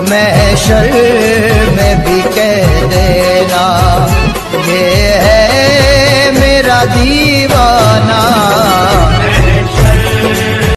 मैं शर में भी कह देना ये है मेरा दीवाना।